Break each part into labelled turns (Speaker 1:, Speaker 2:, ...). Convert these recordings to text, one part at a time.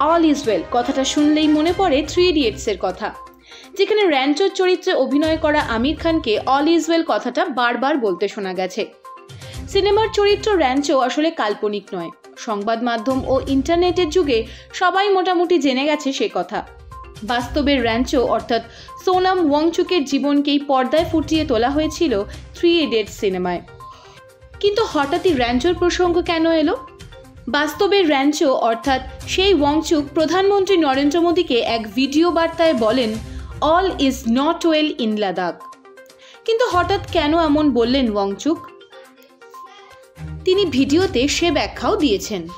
Speaker 1: All is well কথাটা শুনলেই মনে পড়ে থ্রি ইডিয়েটসের কথা। যেখানে র্যাঞ্চোর চরিত্রে অভিনয় করা আমির খানকে অল ইজ ওয়েল কথাটা বারবার বলতে শোনা গেছে। সিনেমার চরিত্র র্যাঞ্চো আসলে কাল্পনিক নয়। সংবাদ মাধ্যম ও ইন্টারনেটের যুগে সবাই মোটামুটি জেনে গেছে সে কথা। বাস্তবের র্যাঞ্চো অর্থাৎ সোনাম ওয়াংচুকের জীবনকেই পর্দায় ফুটিয়ে তোলা হয়েছিল থ্রি ইডিয়েটস সিনেমায়। কিন্তু হঠাৎই র্যাঞ্চোর প্রসঙ্গ কেন এলো? বাস্তবের র্যাঞ্চো অর্থাৎ সেই ওয়াংচুক প্রধানমন্ত্রী নরেন্দ্র মোদীকে এক ভিডিও বার্তায় বলেন all is not well in Ladakh কিন্তু হঠাৎ কেন এমন বললেন ওয়াংচুক তিনি ভিডিওতে সে ব্যাখ্যাও দিয়েছেন।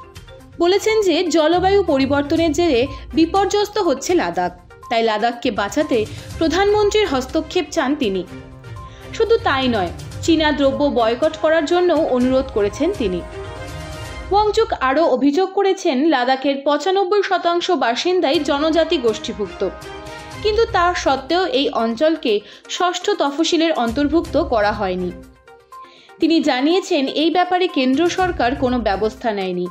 Speaker 1: বলেছেন যে, জলবায়ু পরিবর্তনের জেরে বিপর্যস্ত হচ্ছে লাদাখ। তাই লাদাখকে বাঁচাতে প্রধানমন্ত্রীর হস্তক্ষেপ চান তিনি। শুধু তাই নয়, চীনা দ্রব্য বয়কট করার জন্যও অনুরোধ করেছেন তিনি। ওয়াংচুক আরও অভিযোগ করেছেন, লাদাখের পঁচানব্বই শতাংশ বাসিন্দাই জনজাতি গোষ্ঠীভুক্ত। কিন্তু তা সত্ত্বেও এই অঞ্চলকে ষষ্ঠ তফসিলের অন্তর্ভুক্ত করা হয়নি। তিনি জানিয়েছেন, এই ব্যাপারে কেন্দ্র সরকার কোনো ব্যবস্থা নেয়নি।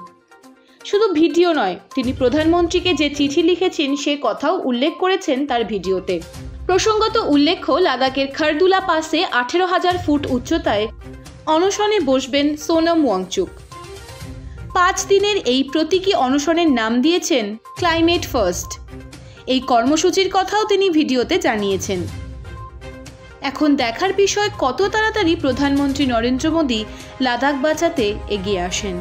Speaker 1: শুধু ভিডিও নয়, তিনি প্রধানমন্ত্রীকে যে চিঠি লিখেছেন, সে কথাও উল্লেখ করেছেন তার ভিডিওতে। প্রসঙ্গত উল্লেখ্য, লাদাখের খারদুলা পাসে আঠেরো হাজার ফুট উচ্চতায় অনশনে বসবেন সোনম ওয়াংচুক। পাঁচ দিনের এই প্রতীকী অনশনের নাম দিয়েছেন ক্লাইমেট ফার্স্ট এই কর্মসূচির কথাও তিনি ভিডিওতে জানিয়েছেন। এখন দেখার বিষয় কত তাড়াতাড়ি প্রধানমন্ত্রী নরেন্দ্র মোদী লাদাখ বাঁচাতে এগিয়ে আসেন।